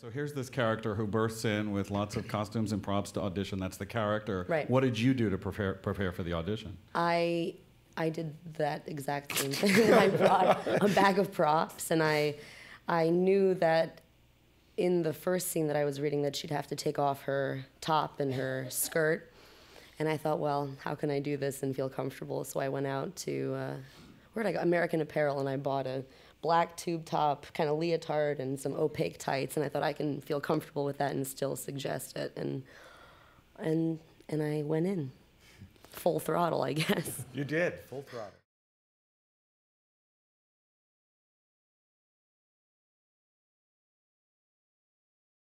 So here's this character who bursts in with lots of costumes and props to audition. That's the character. Right. What did you do to prepare prepare for the audition? I I did that exact same thing. I brought a bag of props, and I I knew that in the first scene that I was reading that she'd have to take off her top and her skirt, and I thought, well, how can I do this and feel comfortable? So I went out to uh, where did I go? American Apparel, and I bought a black tube top, kind of leotard, and some opaque tights, and I thought I can feel comfortable with that and still suggest it, and and and I went in full throttle, I guess. You did, full throttle.